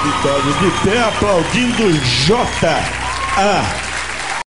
maravilhosa, de pé aplaudindo J.A.